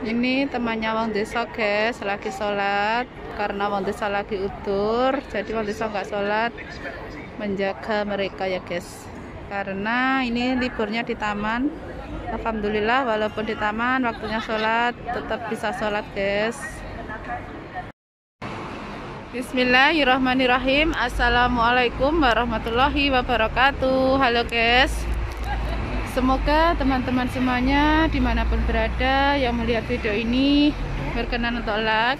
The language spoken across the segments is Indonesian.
ini temannya Wong Desa guys lagi sholat karena Wong Desa lagi utur jadi Wong Desa nggak sholat menjaga mereka ya guys. Karena ini liburnya di taman. Alhamdulillah walaupun di taman waktunya sholat tetap bisa sholat guys. Bismillahirrahmanirrahim. Assalamualaikum warahmatullahi wabarakatuh. Halo guys Semoga teman-teman semuanya di mana pun berada yang melihat video ini berkenan untuk like,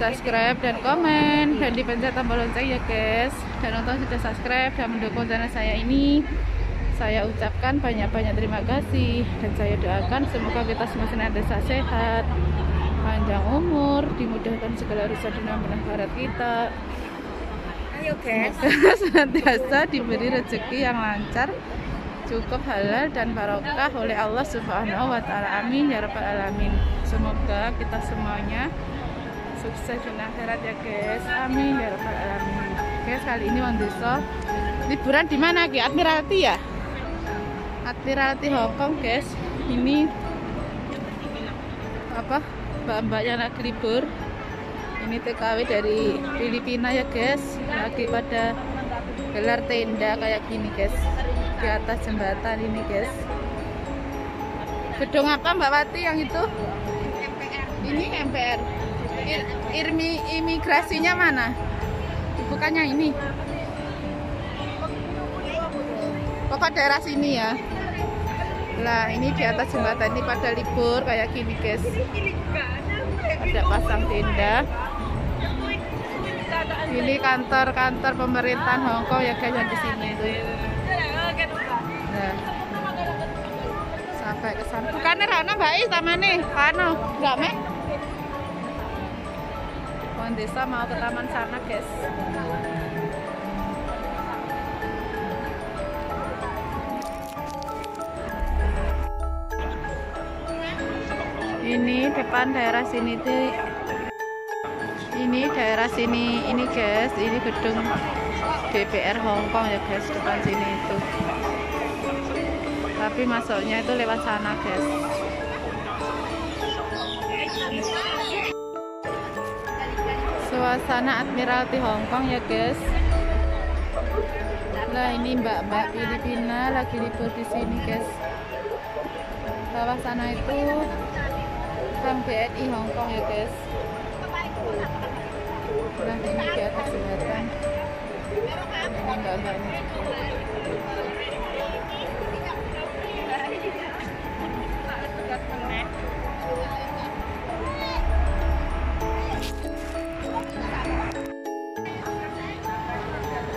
subscribe dan komen dan dipencet tombol lonceng ya guys. Dan untuk sudah subscribe dan mendukung channel saya ini, saya ucapkan banyak-banyak terima kasih dan saya doakan semoga kita semua senantiasa sehat, panjang umur, dimudahkan segala urusan dunia dan akhirat kita. Ayo guys. senantiasa diberi rezeki yang lancar cukup halal dan barokah oleh Allah Subhanahu wa taala. Amin ya rabbal alamin. Semoga kita semuanya sukses di akhirat ya guys. Amin ya rabbal alamin. Guys, kali ini Wong Desa liburan di mana Ki? Admiralty ya? Admiralty Hongkong guys. Ini apa? Mbak-mbaknya lagi libur. Ini TKW dari Filipina ya guys. Lagi pada gelar tenda kayak gini guys di atas jembatan ini guys. Gedung apa Mbak Wati yang itu? MPR. ini MPR Ir, irmi, imigrasinya mana? Bukannya ini? Pokok daerah sini ya. Lah ini di atas jembatan ini pada libur kayak gini guys. Ada pasang tenda. Ini kantor-kantor pemerintahan Hongkong ya guys yang di sini itu Sampai ke sana. Bukannya Rana Mbak Is tamane. Kano, enggak meh? Wan desa mau ke taman sana, guys. Ini depan daerah sini tuh ini daerah sini ini guys ini gedung DPR Hongkong ya guys depan sini itu tapi masuknya itu lewat sana guys. Suasana Admiralty Hongkong ya guys. Nah ini mbak-mbak Filipina lagi libur di sini guys. Bawah sana itu Bank BNI Hongkong ya guys. Nah ini di atas jembatan. Ini. mbak-mbaknya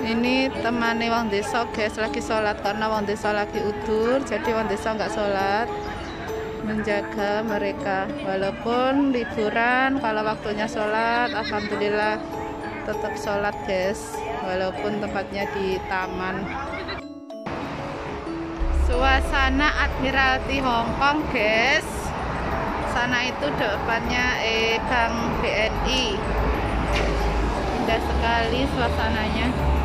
ini temane wong desa guys lagi sholat karena wong desa lagi udur jadi wong desa nggak sholat menjaga mereka. Walaupun liburan kalau waktunya sholat Alhamdulillah tetap sholat guys walaupun tempatnya di taman. Suasana Admiralty Hongkong guys. Sana itu depannya eh Bank BNI indah sekali suasananya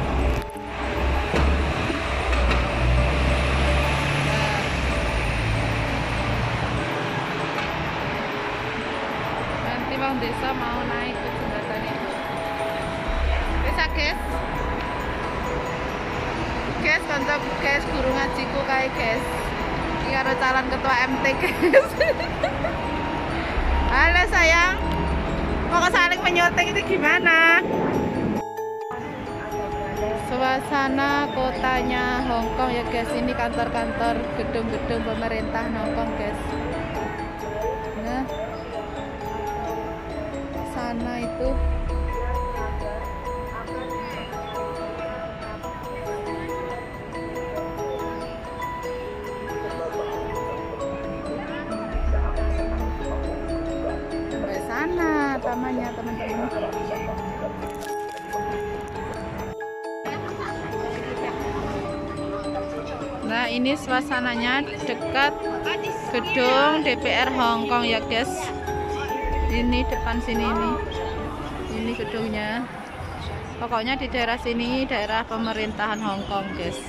nanti bang desa mau naik ke jembatan itu bisa guys guys konco guys guru ngajiku kayak guys ini karo calon ketua MT guys halo sayang mau saling menyuting itu gimana suasana kotanya Hongkong ya guys ini kantor-kantor gedung-gedung pemerintah Hongkong guys sana itu? Sampai sana tamannya teman-teman. Nah ini suasananya dekat gedung DPR Hongkong ya guys Ini depan sini ini Ini gedungnya Pokoknya di daerah sini daerah pemerintahan Hongkong guys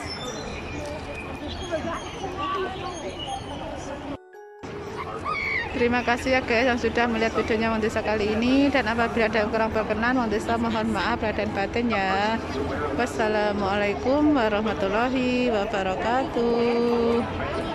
Terima kasih ya guys yang sudah melihat videonya Wong Desa kali ini dan apabila ada yang kurang berkenan Wong Desa mohon maaf dan batin ya. Wassalamualaikum warahmatullahi wabarakatuh.